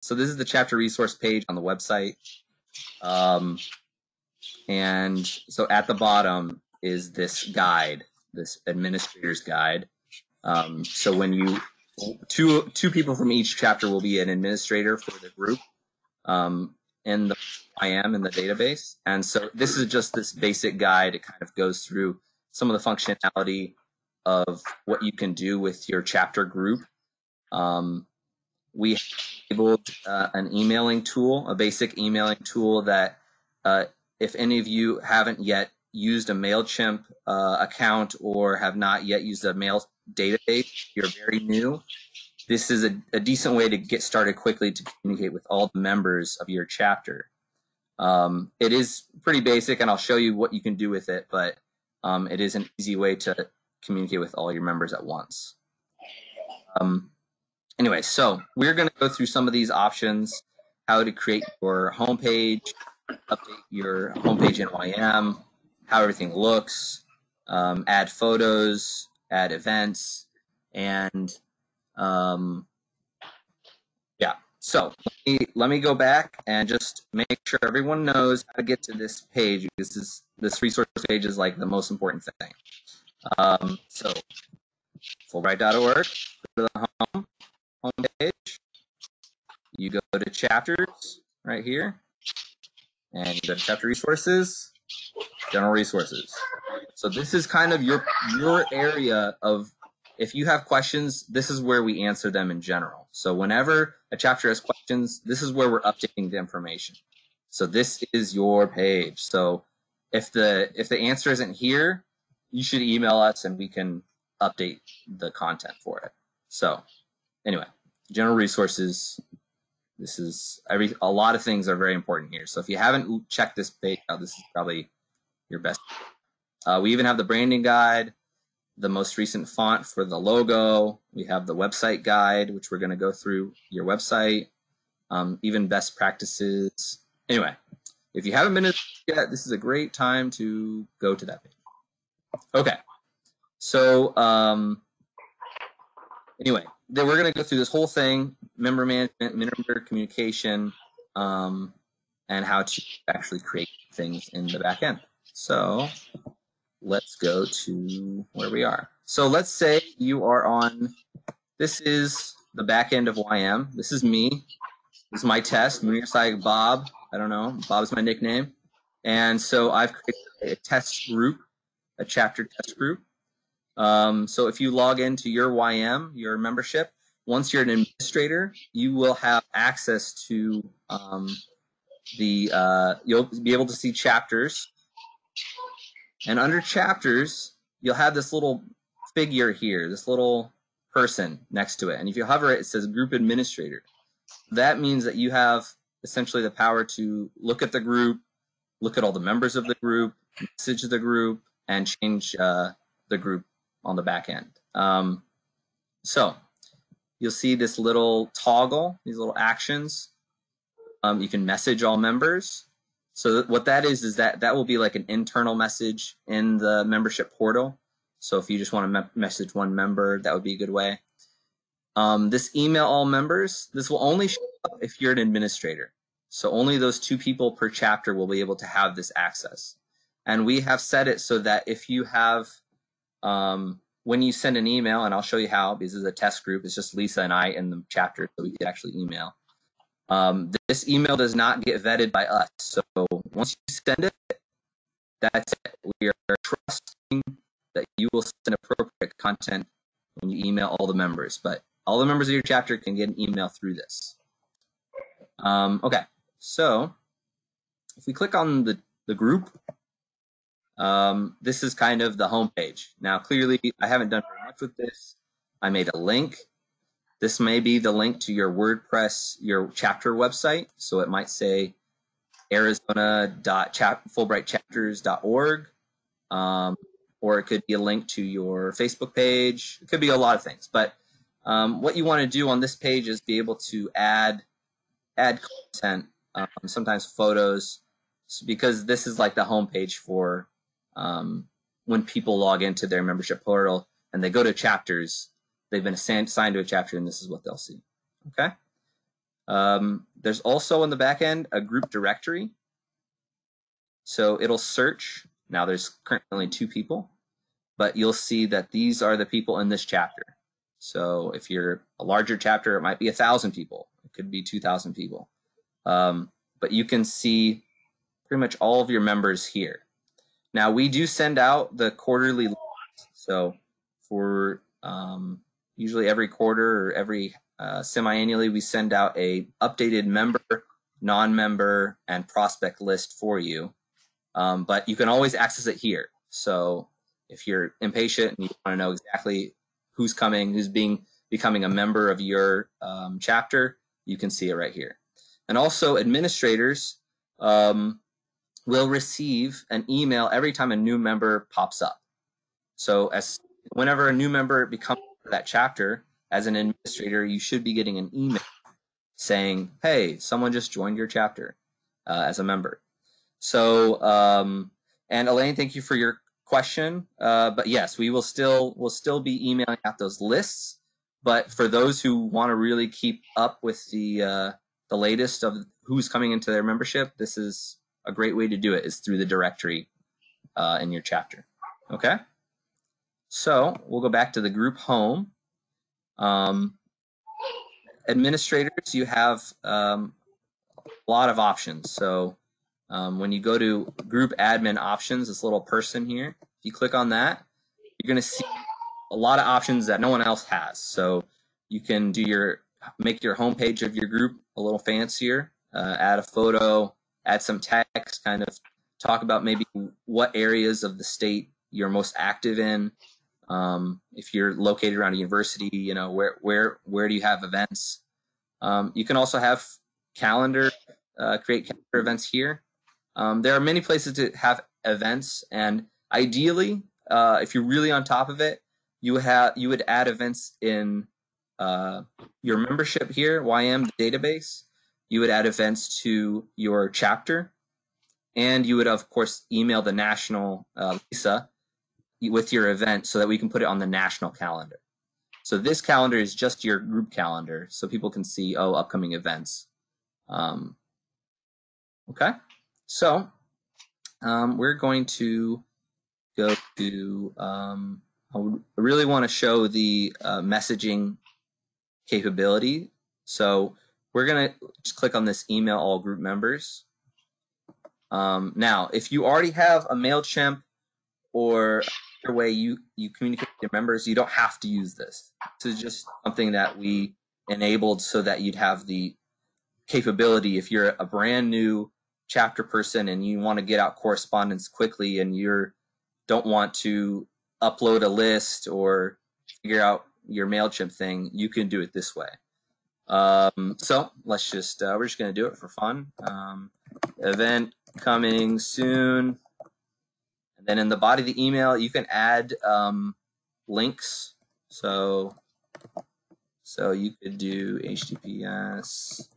so this is the chapter resource page on the website. Um, and so at the bottom is this guide, this administrator's guide. Um, so when you two two people from each chapter will be an administrator for the group um, in the YM in the database. And so this is just this basic guide. It kind of goes through some of the functionality of what you can do with your chapter group. Um, we enabled uh, an emailing tool, a basic emailing tool that uh, if any of you haven't yet used a MailChimp uh, account or have not yet used a mail database, you're very new, this is a, a, decent way to get started quickly to communicate with all the members of your chapter. Um, it is pretty basic, and I'll show you what you can do with it, but um, it is an easy way to communicate with all your members at once. Um, anyway, so we're going to go through some of these options, how to create your homepage, update your homepage in YM, how everything looks, um, add photos, add events, and um, yeah. So let me, let me go back and just make sure everyone knows how to get to this page. This is this resource page is like the most important thing. Um, so Fulbright.org, go to the home homepage. You go to chapters right here, and you go to chapter resources, general resources. So this is kind of your your area of if you have questions, this is where we answer them in general. So whenever a chapter has questions, this is where we're updating the information. So this is your page. So if the if the answer isn't here, you should email us and we can update the content for it. So anyway, general resources. This is every a lot of things are very important here. So if you haven't checked this page out, this is probably your best. Uh, we even have the branding guide, the most recent font for the logo. We have the website guide, which we're going to go through your website, um, even best practices. Anyway, if you haven't been to yet, this is a great time to go to that page. Okay, so um, anyway, then we're going to go through this whole thing, member management, member communication, um, and how to actually create things in the back end. So let's go to where we are. So let's say you are on, this is the back end of YM. This is me. This is my test, Munir Saig Bob. I don't know, Bob's my nickname. And so I've created a test group, a chapter test group. Um, so if you log into your YM, your membership, once you're an administrator, you will have access to um, the, uh, you'll be able to see chapters and under chapters, you'll have this little figure here, this little person next to it. And if you hover it, it says group administrator. That means that you have essentially the power to look at the group, look at all the members of the group, message the group, and change uh, the group on the back end. Um, so you'll see this little toggle, these little actions. Um, you can message all members. So what that is is that that will be like an internal message in the membership portal. So if you just want to me message one member, that would be a good way. Um, this email all members, this will only show up if you're an administrator. So only those two people per chapter will be able to have this access. And we have set it so that if you have, um, when you send an email, and I'll show you how, because this is a test group, it's just Lisa and I in the chapter, so we can actually email. Um, this email does not get vetted by us. So once you send it, that's it. We are trusting that you will send appropriate content when you email all the members. But all the members of your chapter can get an email through this. Um, okay, so if we click on the, the group, um, this is kind of the homepage. Now, clearly, I haven't done very much with this. I made a link this may be the link to your WordPress, your chapter website. So it might say arizona.fulbrightchapters.org, um, or it could be a link to your Facebook page. It could be a lot of things. But um, what you want to do on this page is be able to add add content, um, sometimes photos, because this is like the homepage for um, when people log into their membership portal and they go to chapters they've been assigned to a chapter and this is what they'll see. Okay. Um, there's also on the back end a group directory. So it'll search. Now there's currently two people, but you'll see that these are the people in this chapter. So if you're a larger chapter, it might be a thousand people. It could be 2,000 people. Um, but you can see pretty much all of your members here. Now we do send out the quarterly lists. So for um, usually every quarter or every uh, semi-annually, we send out a updated member, non-member, and prospect list for you. Um, but you can always access it here. So if you're impatient and you want to know exactly who's coming, who's being becoming a member of your um, chapter, you can see it right here. And also administrators um, will receive an email every time a new member pops up. So as whenever a new member becomes that chapter, as an administrator, you should be getting an email saying, "Hey, someone just joined your chapter uh, as a member." So, um, and Elaine, thank you for your question. Uh, but yes, we will still will still be emailing out those lists. But for those who want to really keep up with the uh, the latest of who's coming into their membership, this is a great way to do it. Is through the directory uh, in your chapter. Okay. So we'll go back to the group home. Um, administrators, you have um, a lot of options. So um, when you go to group admin options, this little person here, if you click on that, you're going to see a lot of options that no one else has. So you can do your make your homepage of your group a little fancier, uh, add a photo, add some text, kind of talk about maybe what areas of the state you're most active in, um, if you're located around a university, you know where where where do you have events? Um, you can also have calendar, uh, create calendar events here. Um, there are many places to have events, and ideally, uh, if you're really on top of it, you have you would add events in uh, your membership here, YM database. You would add events to your chapter, and you would of course email the national uh, Lisa with your event so that we can put it on the national calendar. So this calendar is just your group calendar so people can see, oh, upcoming events. Um, okay, so um, we're going to go to, um, I really want to show the uh, messaging capability. So we're going to just click on this email all group members. Um, now, if you already have a MailChimp or way you you communicate with your members, you don't have to use this. This is just something that we enabled so that you'd have the capability if you're a brand new chapter person and you want to get out correspondence quickly and you don't want to upload a list or figure out your MailChimp thing, you can do it this way. Um, so let's just, uh, we're just going to do it for fun. Um, event coming soon. And then in the body of the email, you can add um, links. So, so you could do HTTPS.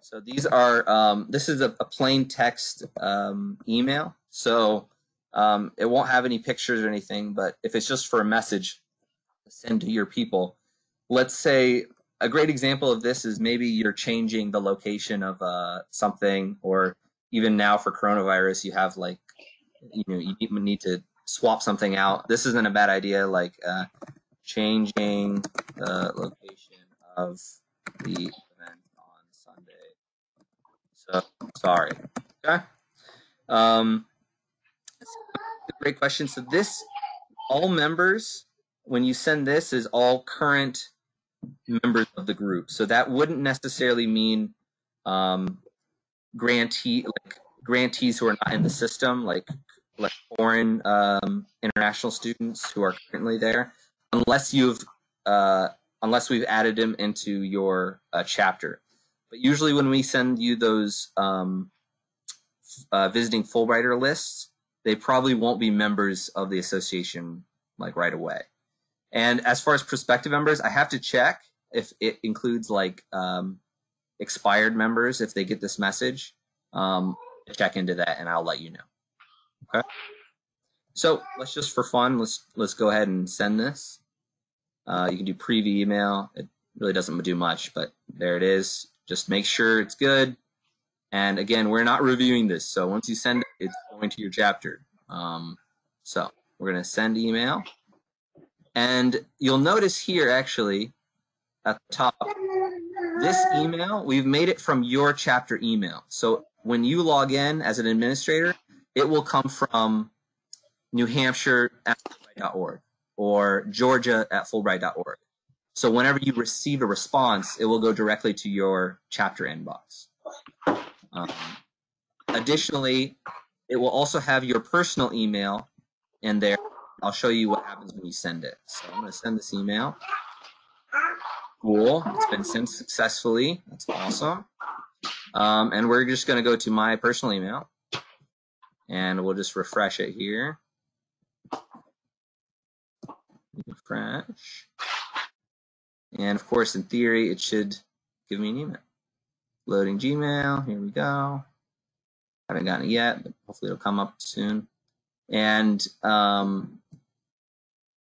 So these are, um, this is a, a plain text um, email. So um, it won't have any pictures or anything, but if it's just for a message, send to your people. Let's say a great example of this is maybe you're changing the location of uh, something, or even now for coronavirus, you have like you know you need to swap something out. This isn't a bad idea, like uh, changing the location of the event on Sunday. So sorry. Okay. Um, great question. So this, all members, when you send this, is all current members of the group. So that wouldn't necessarily mean um, grantee like grantees who are not in the system, like like foreign um, international students who are currently there, unless you've uh, unless we've added them into your uh, chapter. But usually, when we send you those um, uh, visiting Fulbrighter lists, they probably won't be members of the association like right away. And as far as prospective members, I have to check if it includes like um, expired members if they get this message. Um, check into that, and I'll let you know. Okay. So let's just for fun, let's let's go ahead and send this. Uh, you can do preview email. It really doesn't do much, but there it is. Just make sure it's good. And again, we're not reviewing this, so once you send it, it's going to your chapter. Um, so we're going to send email. And you'll notice here, actually, at the top, this email, we've made it from your chapter email. So when you log in as an administrator, it will come from New Hampshire at Fulbright.org or Georgia at Fulbright.org. So whenever you receive a response, it will go directly to your chapter inbox. Um, additionally, it will also have your personal email in there. I'll show you what happens when you send it. So I'm going to send this email. Cool. It's been sent successfully. That's awesome. Um, and we're just going to go to my personal email. And we'll just refresh it here. Refresh. And of course, in theory, it should give me an email. Loading Gmail. Here we go. Haven't gotten it yet, but hopefully it'll come up soon. And um,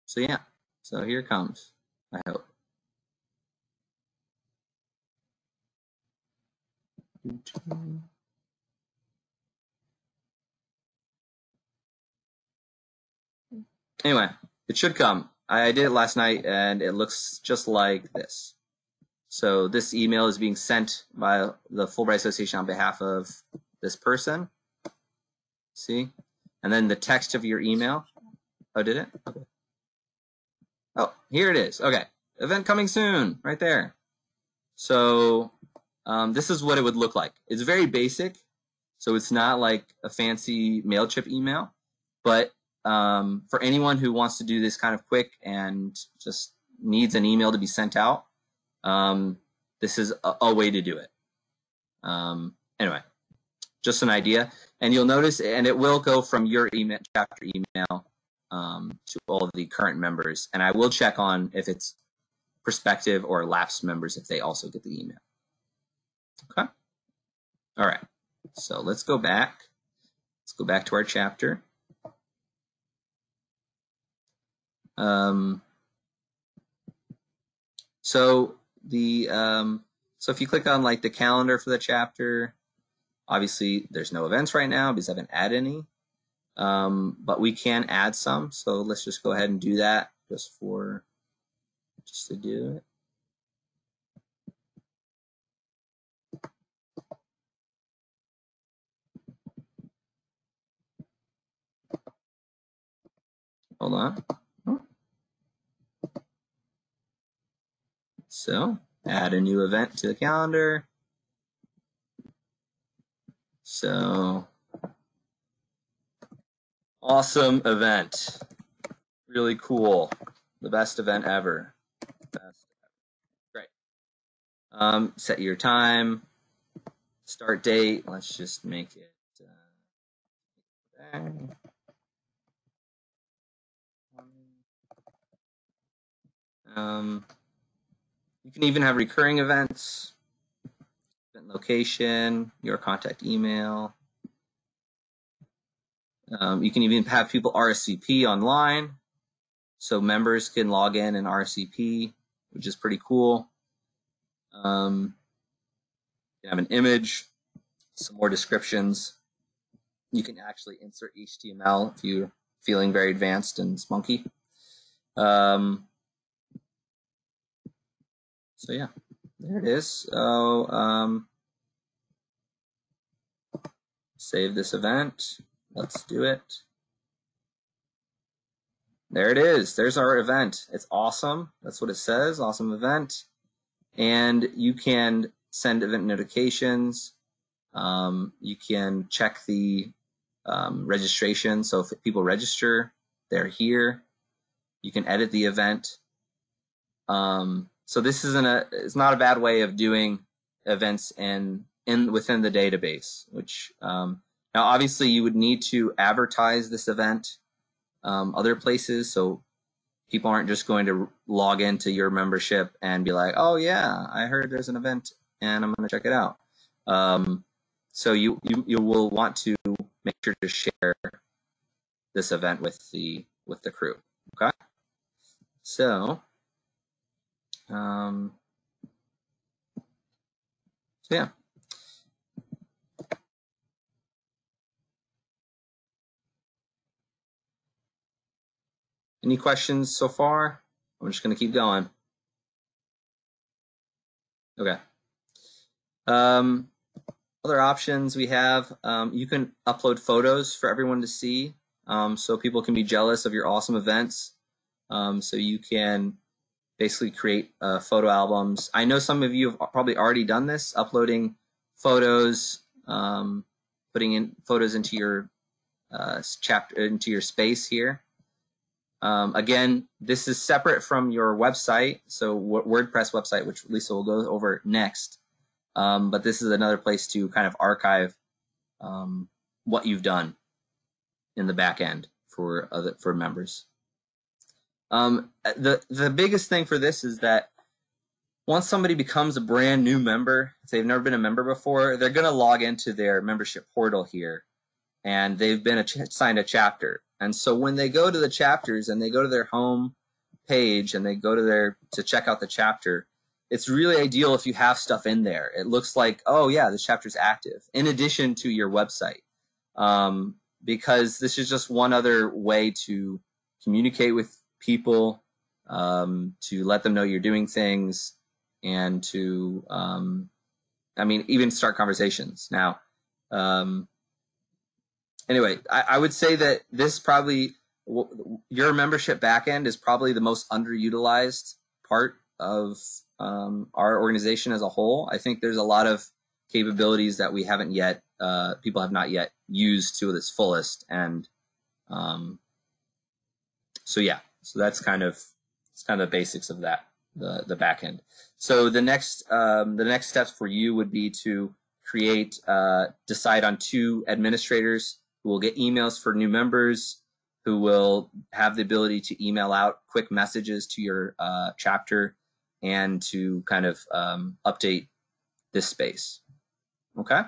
so yeah, so here comes. I hope. Anyway, it should come. I did it last night and it looks just like this. So this email is being sent by the Fulbright Association on behalf of this person. See? And then the text of your email. Oh, did it? Okay. Oh, here it is. Okay. Event coming soon, right there. So um, this is what it would look like. It's very basic. So it's not like a fancy MailChimp email, but um, for anyone who wants to do this kind of quick and just needs an email to be sent out, um, this is a, a, way to do it. Um, anyway, just an idea. And you'll notice, and it will go from your email, chapter email um, to all the current members. And I will check on if it's prospective or lapsed members if they also get the email. Okay. All right. So let's go back. Let's go back to our chapter. Um, so the um, so if you click on like the calendar for the chapter, obviously there's no events right now because I haven't added any, um, but we can add some. So let's just go ahead and do that just for just to do it. Hold on. So add a new event to the calendar. So awesome event. Really cool. The best event ever. Best Great. Um, set your time. Start date. Let's just make it. Uh, um, you can even have recurring events, event location, your contact email. Um, you can even have people RSVP online. So members can log in and RSVP, which is pretty cool. Um, you have an image, some more descriptions. You can actually insert HTML if you're feeling very advanced and spunky. Um, so yeah, there it is. So um, save this event. Let's do it. There it is. There's our event. It's awesome. That's what it says. Awesome event. And you can send event notifications. Um, you can check the um, registration. So if people register, they're here. You can edit the event. Um, so this isn't a it's not a bad way of doing events in in within the database. Which um, now obviously you would need to advertise this event um, other places, so people aren't just going to log into your membership and be like, oh yeah, I heard there's an event and I'm going to check it out. Um, so you, you you will want to make sure to share this event with the with the crew. Okay. So um, So yeah. Any questions so far? I'm just going to keep going. Okay. Um, other options we have, um, you can upload photos for everyone to see um, so people can be jealous of your awesome events. Um, so you can basically create uh, photo albums. I know some of you have probably already done this, uploading photos, um, putting in photos into your uh, chapter into your space here. Um, again, this is separate from your website, so WordPress website, which Lisa will go over next. Um, but this is another place to kind of archive um, what you've done in the back end for other for members. Um, the the biggest thing for this is that once somebody becomes a brand new member, if they've never been a member before, they're going to log into their membership portal here, and they've been assigned a chapter. And so when they go to the chapters and they go to their home page and they go to their to check out the chapter, it's really ideal if you have stuff in there. It looks like, oh yeah, this chapter is active in addition to your website, um, because this is just one other way to communicate with people, um, to let them know you're doing things, and to, um, I mean, even start conversations. Now, um, anyway, I, I, would say that this probably your membership backend is probably the most underutilized part of um, our organization as a whole. I think there's a lot of capabilities that we haven't yet, uh, people have not yet used to its fullest, and um, so yeah, so that's kind of it's kind of the basics of that, the the back end. So the next um, the next steps for you would be to create uh, decide on two administrators who will get emails for new members, who will have the ability to email out quick messages to your uh, chapter and to kind of um, update this space. Okay.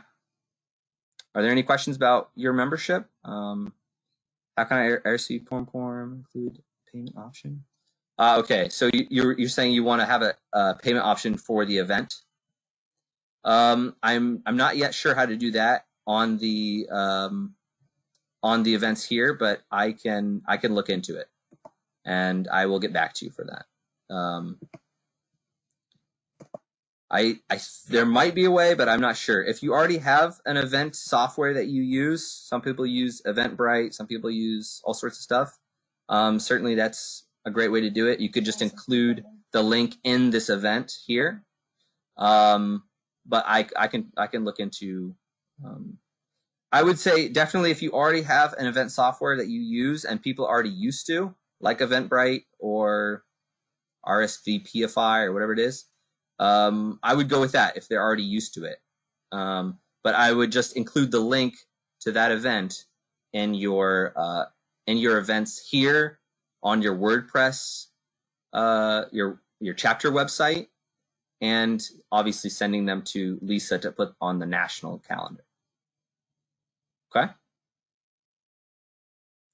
Are there any questions about your membership? Um, how can I RC form form include payment option? Uh, okay, so you, you're you're saying you want to have a, a, payment option for the event. Um, I'm I'm not yet sure how to do that on the um, on the events here, but I can I can look into it, and I will get back to you for that. Um, I, I there might be a way, but I'm not sure. If you already have an event software that you use, some people use Eventbrite, some people use all sorts of stuff. Um, certainly, that's a great way to do it. You could just include the link in this event here. Um, but I, I can I can look into. Um, I would say definitely if you already have an event software that you use and people are already used to, like Eventbrite or RSVPify or whatever it is, um, I would go with that if they're already used to it. Um, but I would just include the link to that event in your uh, in your events here on your WordPress, uh, your your chapter website, and obviously sending them to Lisa to put on the national calendar. Okay.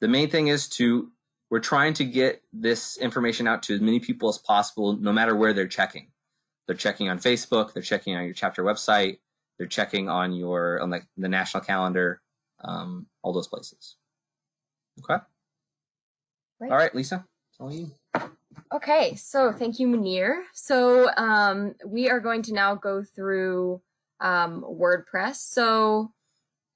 The main thing is to we're trying to get this information out to as many people as possible, no matter where they're checking. They're checking on Facebook. They're checking on your chapter website. They're checking on your on the, the national calendar. Um, all those places. Okay. Great. All right, Lisa, it's all you. Okay, so thank you, Munir. So um, we are going to now go through um, WordPress. So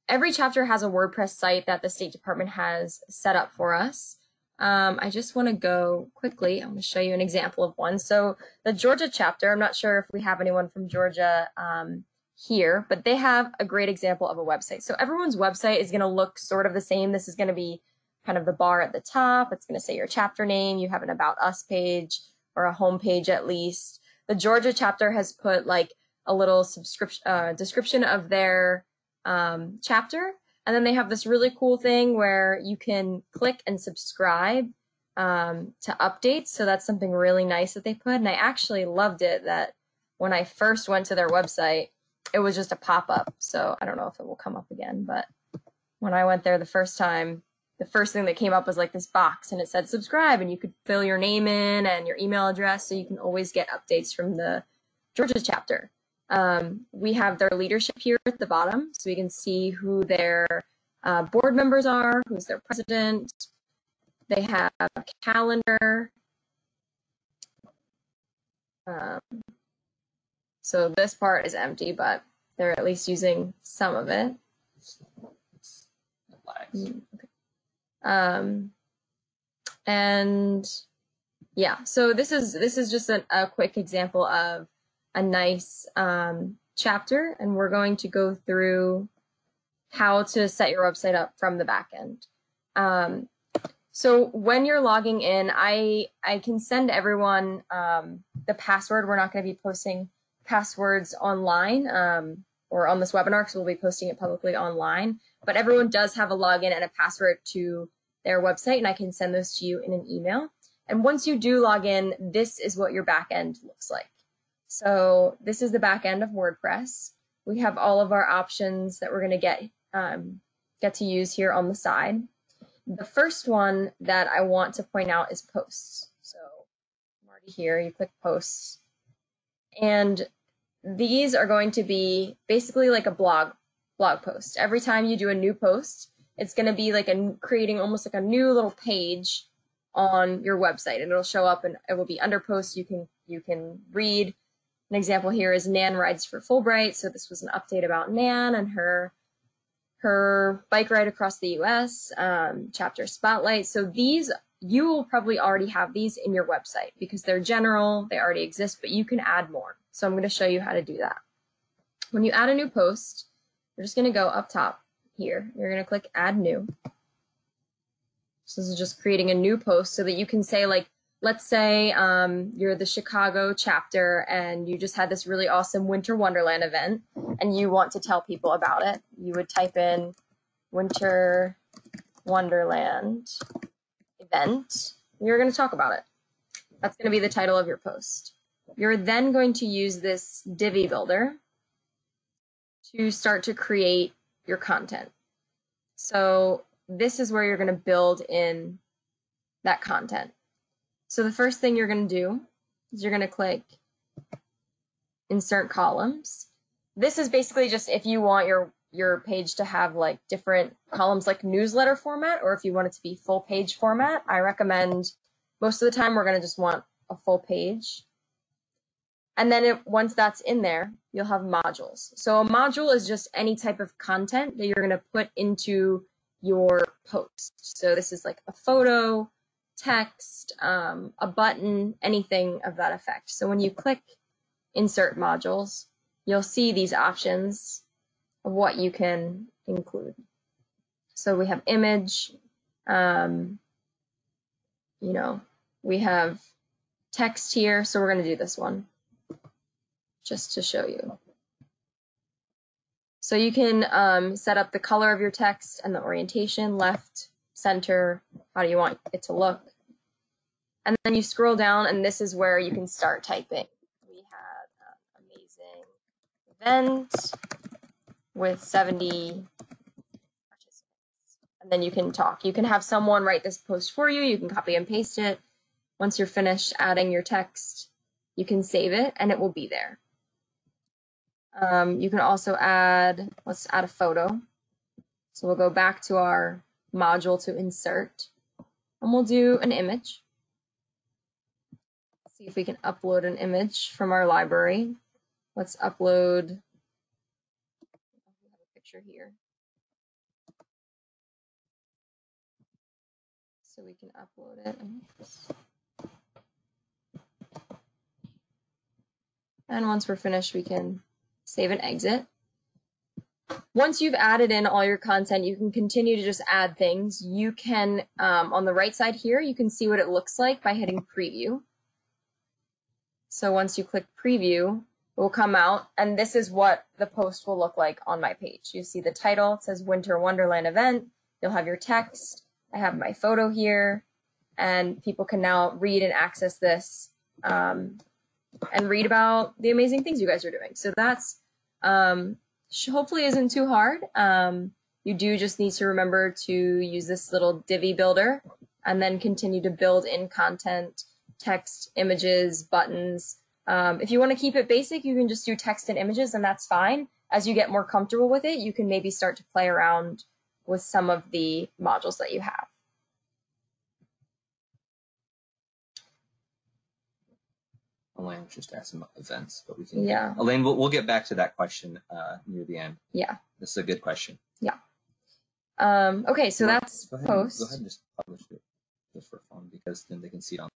every chapter has a WordPress site that the State Department has set up for us. Um, I just want to go quickly. I'm going to show you an example of one. So the Georgia chapter, I'm not sure if we have anyone from Georgia um, here, but they have a great example of a website. So everyone's website is going to look sort of the same. This is going to be kind of the bar at the top. It's going to say your chapter name. You have an About Us page or a home page at least. The Georgia chapter has put like a little subscription uh, description of their um, chapter and then they have this really cool thing where you can click and subscribe um, to updates. So that's something really nice that they put. And I actually loved it that when I first went to their website, it was just a pop up. So I don't know if it will come up again, but when I went there the first time, the first thing that came up was like this box and it said subscribe and you could fill your name in and your email address so you can always get updates from the Georgia chapter. Um, we have their leadership here at the bottom, so we can see who their uh, board members are, who's their president. They have a calendar. Um, so this part is empty, but they're at least using some of it. Um, and yeah, so this is this is just a, a quick example of a nice um, chapter, and we're going to go through how to set your website up from the back end. Um, so when you're logging in, I I can send everyone um, the password. We're not going to be posting passwords online um, or on this webinar because we'll be posting it publicly online. But everyone does have a login and a password to their website, and I can send those to you in an email. And once you do log in, this is what your back end looks like. So this is the back end of WordPress. We have all of our options that we're going to get um, get to use here on the side. The first one that I want to point out is posts. So I'm already here. You click posts, and these are going to be basically like a blog blog post. Every time you do a new post, it's going to be like a creating almost like a new little page on your website and it'll show up and it will be under posts you can you can read an example here is nan rides for fulbright. So this was an update about nan and her her bike ride across the us um, chapter spotlight. So these you will probably already have these in your website because they're general they already exist but you can add more. So i'm going to show you how to do that. When you add a new post you're just going to go up top here. You're going to click add new. So this is just creating a new post so that you can say like, let's say um, you're the Chicago chapter and you just had this really awesome Winter Wonderland event and you want to tell people about it. You would type in Winter Wonderland event. You're going to talk about it. That's going to be the title of your post. You're then going to use this Divi builder to start to create your content. So this is where you're going to build in that content. So the first thing you're going to do is you're going to click insert columns. This is basically just if you want your your page to have like different columns like newsletter format or if you want it to be full page format, I recommend most of the time we're going to just want a full page. And then it, once that's in there, you'll have modules. So a module is just any type of content that you're going to put into your post. So this is like a photo, text, um, a button, anything of that effect. So when you click insert modules, you'll see these options of what you can include. So we have image, um, you know, we have text here. So we're going to do this one just to show you. So you can um, set up the color of your text and the orientation, left, center, how do you want it to look. And then you scroll down and this is where you can start typing. We have an amazing event with 70 participants. And then you can talk. You can have someone write this post for you. You can copy and paste it. Once you're finished adding your text, you can save it and it will be there. Um, you can also add, let's add a photo. So we'll go back to our module to insert and we'll do an image. see if we can upload an image from our library. Let's upload a picture here. So we can upload it. And once we're finished, we can save and exit. Once you've added in all your content, you can continue to just add things. You can, um, on the right side here, you can see what it looks like by hitting preview. So once you click preview, it will come out, and this is what the post will look like on my page. You see the title, it says Winter Wonderland Event. You'll have your text. I have my photo here, and people can now read and access this um, and read about the amazing things you guys are doing. So that's um, hopefully isn't too hard. Um, you do just need to remember to use this little Divi builder and then continue to build in content, text, images, buttons, Um, if you want to keep it basic, you can just do text and images, and that's fine. As you get more comfortable with it, you can maybe start to play around with some of the modules that you have. Elaine was just asking about events, but we can. Yeah. Elaine, we'll, we'll get back to that question uh, near the end. Yeah. This is a good question. Yeah. Um, okay, so that's Go ahead, post. Go ahead and just publish it just for fun because then they can see it on.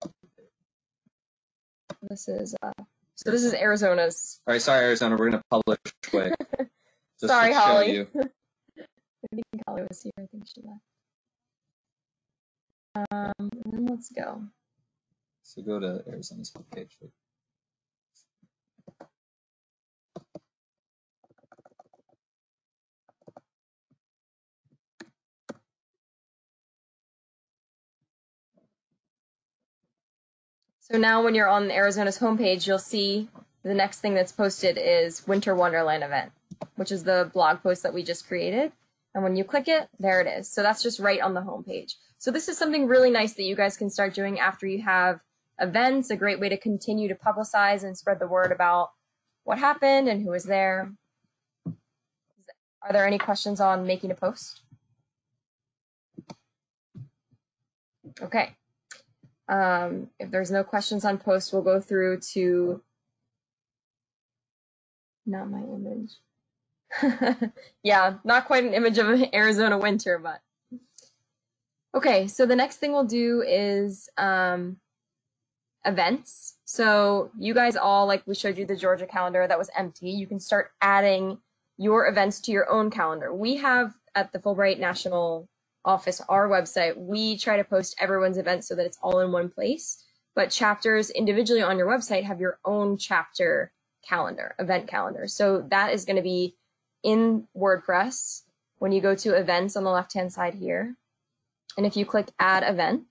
This is uh, so this is Arizona's. All right, sorry, Arizona, we're gonna publish quick. just Sorry, Holly. you. I think Holly was here. I think she left. Um, and then let's go. So go to Arizona's homepage. So now when you're on Arizona's homepage, you'll see the next thing that's posted is Winter Wonderland event, which is the blog post that we just created. And when you click it, there it is. So that's just right on the homepage. So this is something really nice that you guys can start doing after you have events, a great way to continue to publicize and spread the word about what happened and who was there. Are there any questions on making a post? Okay. Um, if there's no questions on post, we'll go through to not my image. yeah, not quite an image of an Arizona winter, but okay. So the next thing we'll do is um, events. So you guys all, like we showed you the Georgia calendar that was empty. You can start adding your events to your own calendar. We have at the Fulbright National Office, our website, we try to post everyone's events so that it's all in one place. But chapters individually on your website have your own chapter calendar, event calendar. So that is going to be in WordPress when you go to events on the left hand side here. And if you click add event,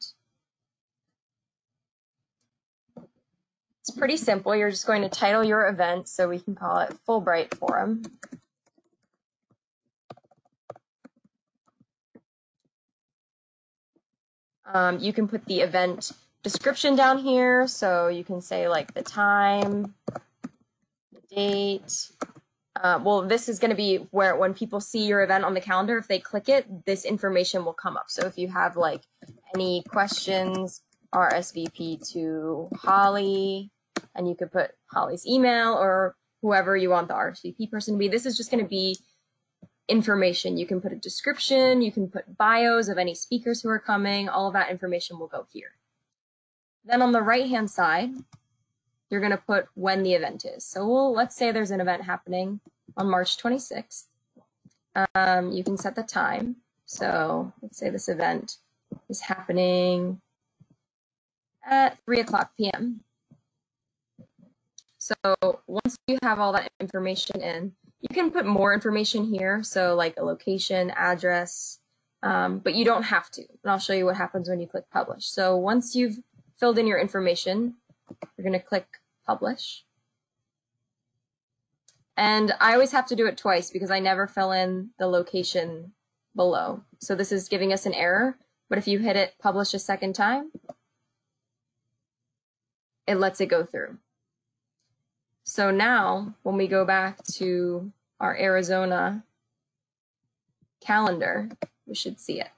it's pretty simple. You're just going to title your event, so we can call it Fulbright Forum. Um, you can put the event description down here, so you can say like the time, the date. Uh, well, this is going to be where when people see your event on the calendar, if they click it, this information will come up. So if you have like any questions, RSVP to Holly, and you could put Holly's email or whoever you want the RSVP person to be. This is just going to be information. You can put a description, you can put bios of any speakers who are coming, all of that information will go here. Then on the right hand side, you're going to put when the event is. So we'll, let's say there's an event happening on March 26th. Um, you can set the time. So let's say this event is happening at 3 o'clock p.m. So once you have all that information in, you can put more information here, so like a location, address, um, but you don't have to. And I'll show you what happens when you click publish. So once you've filled in your information, you're going to click publish. And I always have to do it twice because I never fill in the location below. So this is giving us an error, but if you hit it publish a second time, it lets it go through. So now when we go back to our Arizona calendar, we should see it.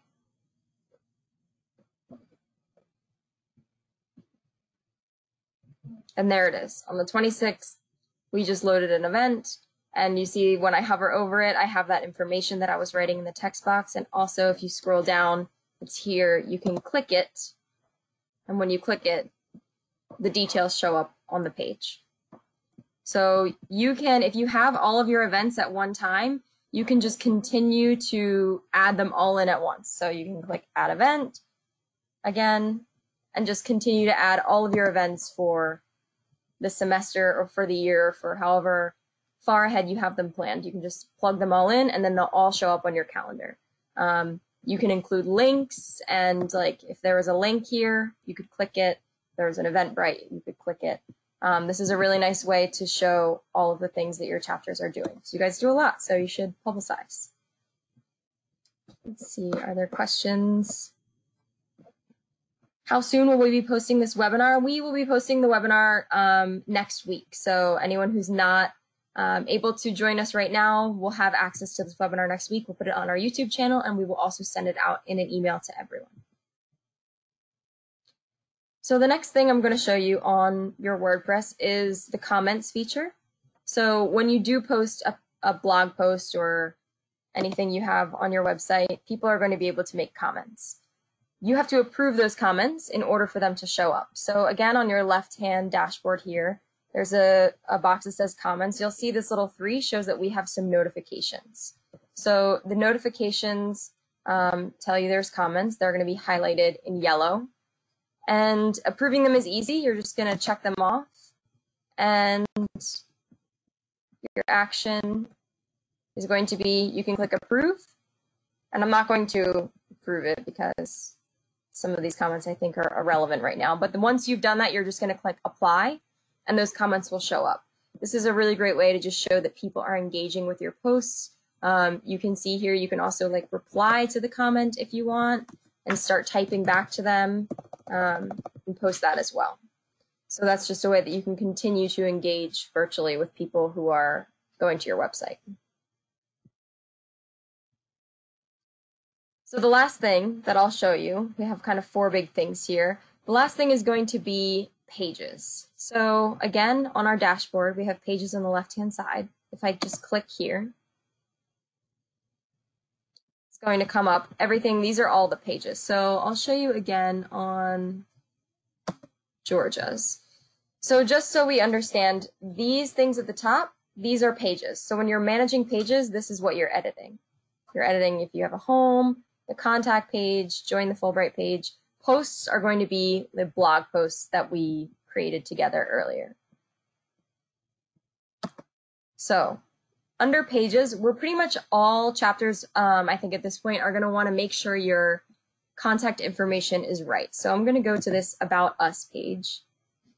And there it is. On the 26th, we just loaded an event. And you see when I hover over it, I have that information that I was writing in the text box. And also if you scroll down, it's here. You can click it. And when you click it, the details show up on the page. So you can, if you have all of your events at one time, you can just continue to add them all in at once. So you can click add event again, and just continue to add all of your events for the semester or for the year, or for however far ahead you have them planned. You can just plug them all in and then they'll all show up on your calendar. Um, you can include links and like if there was a link here, you could click it. If there was an Eventbrite, you could click it. Um, this is a really nice way to show all of the things that your chapters are doing. So you guys do a lot, so you should publicize. Let's see, are there questions? how soon will we be posting this webinar? We will be posting the webinar um, next week. So anyone who's not um, able to join us right now will have access to this webinar next week. We'll put it on our YouTube channel and we will also send it out in an email to everyone. So the next thing I'm going to show you on your WordPress is the comments feature. So when you do post a, a blog post or anything you have on your website, people are going to be able to make comments you have to approve those comments in order for them to show up. So again, on your left-hand dashboard here, there's a, a box that says comments. You'll see this little three shows that we have some notifications. So the notifications um, tell you there's comments. They're going to be highlighted in yellow. And approving them is easy. You're just going to check them off. And your action is going to be, you can click approve. And I'm not going to approve it because some of these comments I think are irrelevant right now. But once you've done that, you're just going to click apply and those comments will show up. This is a really great way to just show that people are engaging with your posts. Um, you can see here, you can also like reply to the comment if you want and start typing back to them um, and post that as well. So that's just a way that you can continue to engage virtually with people who are going to your website. So the last thing that I'll show you, we have kind of four big things here. The last thing is going to be pages. So again, on our dashboard, we have pages on the left-hand side. If I just click here, going to come up everything. These are all the pages. So I'll show you again on Georgia's. So just so we understand, these things at the top, these are pages. So when you're managing pages, this is what you're editing. You're editing if you have a home, the contact page, join the Fulbright page. Posts are going to be the blog posts that we created together earlier. So under pages, we're pretty much all chapters, um, I think at this point, are going to want to make sure your contact information is right. So I'm going to go to this About Us page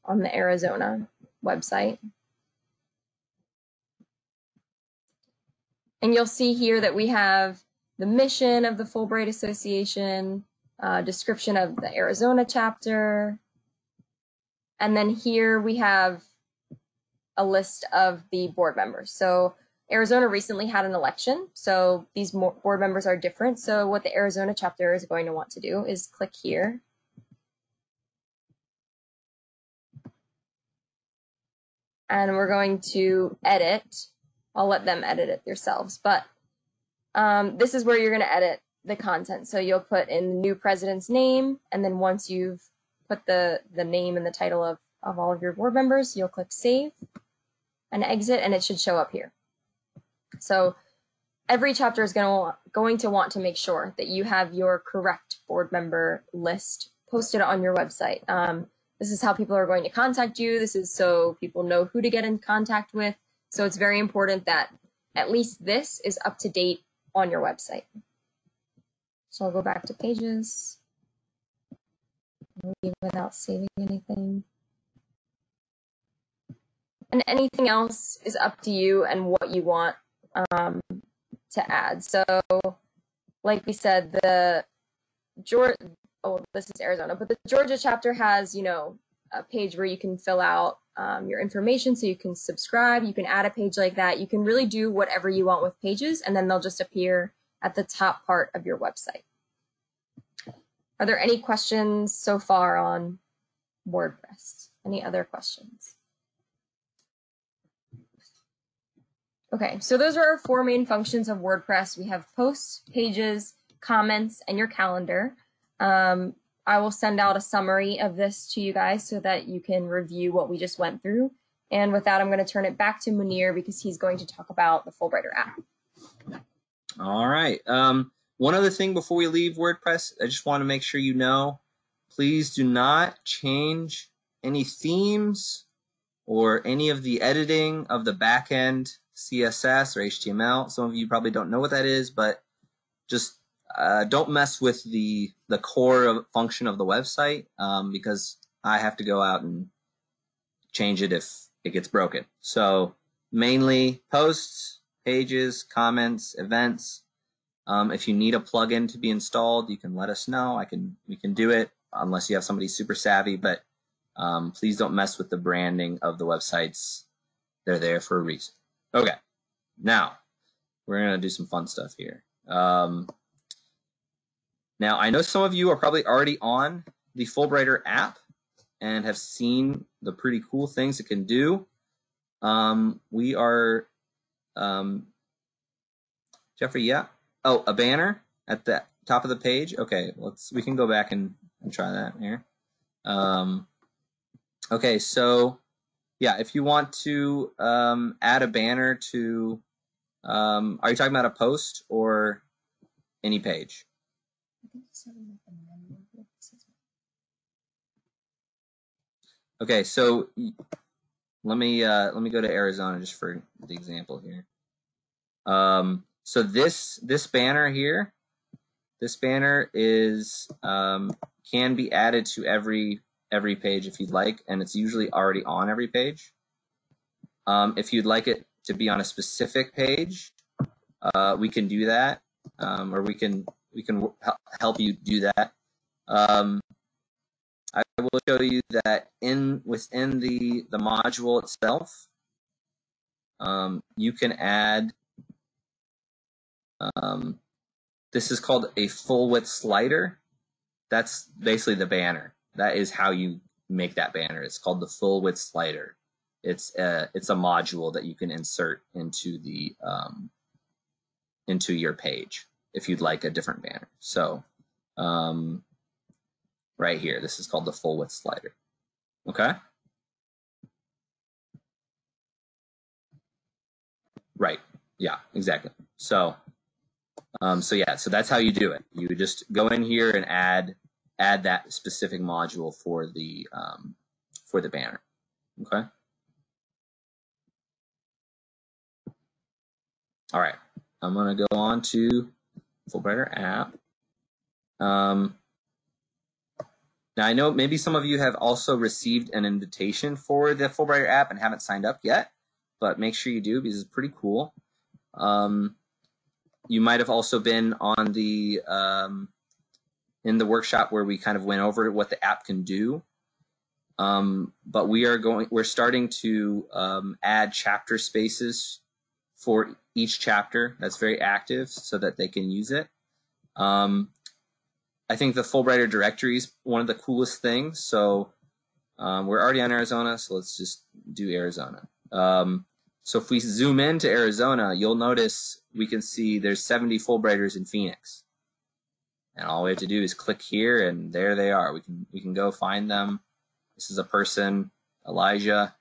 on the Arizona website. And you'll see here that we have the mission of the Fulbright Association, uh, description of the Arizona chapter, and then here we have a list of the board members. So Arizona recently had an election, so these board members are different. So what the Arizona chapter is going to want to do is click here. And we're going to edit. I'll let them edit it themselves, but um, this is where you're going to edit the content. So you'll put in the new president's name, and then once you've put the, the name and the title of, of all of your board members, you'll click save and exit, and it should show up here. So every chapter is going to, going to want to make sure that you have your correct board member list posted on your website. Um, this is how people are going to contact you. This is so people know who to get in contact with. So it's very important that at least this is up to date on your website. So I'll go back to pages without saving anything. And anything else is up to you and what you want um, to add. So, like we said, the Georgia, oh, this is Arizona, but the Georgia chapter has, you know, a page where you can fill out um, your information so you can subscribe, you can add a page like that. You can really do whatever you want with pages and then they'll just appear at the top part of your website. Are there any questions so far on WordPress? Any other questions? Okay, so those are our four main functions of WordPress. We have posts, pages, comments, and your calendar. Um, I will send out a summary of this to you guys so that you can review what we just went through. And with that, I'm going to turn it back to Munir because he's going to talk about the Fulbrighter app. All right. Um, one other thing before we leave WordPress, I just want to make sure you know, please do not change any themes or any of the editing of the backend CSS or HTML. Some of you probably don't know what that is, but just uh, don't mess with the the core of, function of the website um, because I have to go out and change it if it gets broken. So mainly posts, pages, comments, events. Um, if you need a plugin to be installed, you can let us know. I can we can do it. unless you have somebody super savvy, but um, please don't mess with the branding of the websites. They're there for a reason. Okay, now we're gonna do some fun stuff here. Um, now I know some of you are probably already on the Fulbrighter app and have seen the pretty cool things it can do. Um, we are, um, Jeffrey, yeah. Oh, a banner at the top of the page. Okay, let's, we can go back and, and try that here. Um, okay, so yeah, if you want to um, add a banner to, um, are you talking about a post or any page? Okay, so let me uh, let me go to Arizona just for the example here. Um, so this this banner here, this banner is um, can be added to every every page if you'd like, and it's usually already on every page. Um, if you'd like it to be on a specific page, uh, we can do that, um, or we can we can help you do that. Um, I will show you that in within the the module itself, um, you can add. Um, this is called a full width slider. That's basically the banner. That is how you make that banner. It's called the full width slider. It's a it's a module that you can insert into the um, into your page if you'd like a different banner. So um, right here. This is called the full width slider. Okay? Right. Yeah, exactly. So, um, so yeah, so that's how you do it. You just go in here and add add that specific module for the um, for the banner. Okay. All right. I'm gonna go on to Fulbrighter app. Um, now I know maybe some of you have also received an invitation for the Fulbrighter app and haven't signed up yet, but make sure you do because it's pretty cool. Um, you might have also been on the um, in the workshop where we kind of went over what the app can do. Um, but we are going, we're starting to um, add chapter spaces for each chapter that's very active so that they can use it. Um, I think the Fulbrighter directory is one of the coolest things. So um, we're already on Arizona, so let's just do Arizona. Um, so if we zoom into Arizona, you'll notice we can see there's 70 Fulbrighters in Phoenix. And all we have to do is click here and there they are. We can we can go find them. This is a person, Elijah.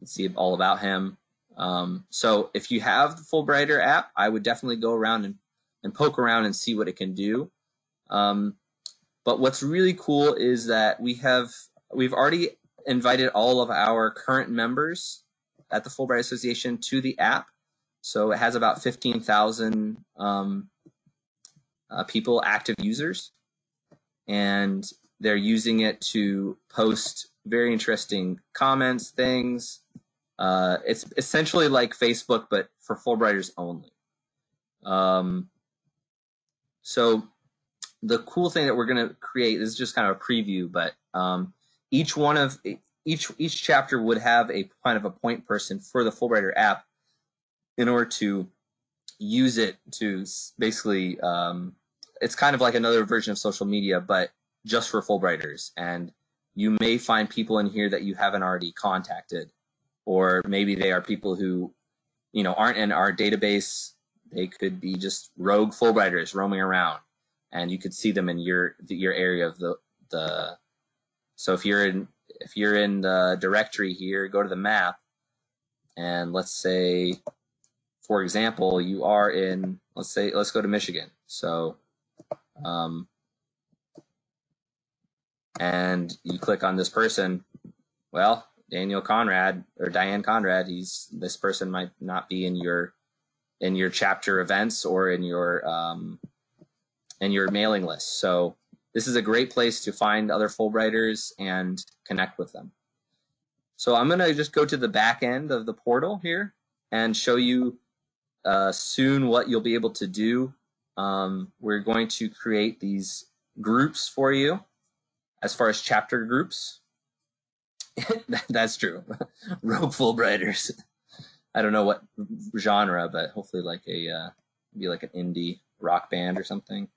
Let's see all about him. Um, so if you have the Fulbrighter app, I would definitely go around and, and poke around and see what it can do. Um, but what's really cool is that we have we've already invited all of our current members at the Fulbright Association to the app. So it has about 15,000 um, uh, people, active users, and they're using it to post very interesting comments, things. Uh, it's essentially like Facebook, but for Fulbrighters only. Um, so the cool thing that we're going to create is just kind of a preview, but um, each one of each each chapter would have a kind of a point person for the Fulbrighter app in order to use it to basically um, it's kind of like another version of social media, but just for Fulbrighters. And you may find people in here that you haven't already contacted, or maybe they are people who you know aren't in our database. They could be just rogue Fulbrighters roaming around and you could see them in your your area of the the. So if you're in if you're in the directory here, go to the map, and let's say, for example, you are in let's say let's go to Michigan. So, um, and you click on this person. Well, Daniel Conrad or Diane Conrad, he's this person might not be in your in your chapter events or in your um, and your mailing list. So this is a great place to find other Fulbrighters and connect with them. So I'm going to just go to the back end of the portal here and show you uh, soon what you'll be able to do. Um, we're going to create these groups for you. as far as chapter groups, that's true. Rogue Fulbrighters. I don't know what genre, but hopefully like a uh, maybe like an indie rock band or something.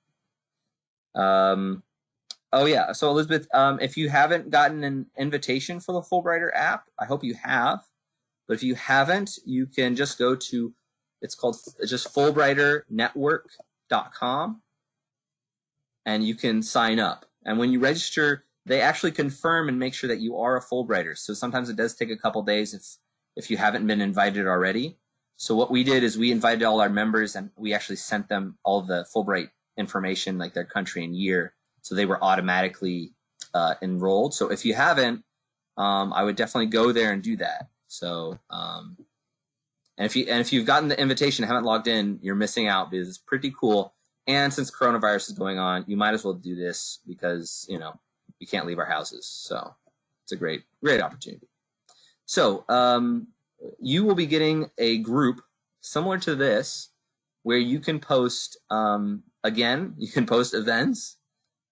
Um, oh yeah. So Elizabeth, um, if you haven't gotten an invitation for the Fulbrighter app, I hope you have. But if you haven't, you can just go to it's called just Fulbrighternetwork.com and you can sign up. And when you register, they actually confirm and make sure that you are a Fulbrighter. So sometimes it does take a couple days if if you haven't been invited already. So what we did is we invited all our members and we actually sent them all the Fulbright information, like their country and year, so they were automatically uh, enrolled. So if you haven't, um, I would definitely go there and do that. So um, and if you and if you've gotten the invitation haven't logged in, you're missing out because it's pretty cool. And since coronavirus is going on, you might as well do this because you know we can't leave our houses. So it's a great great opportunity. So um, you will be getting a group similar to this where you can post um, again you can post events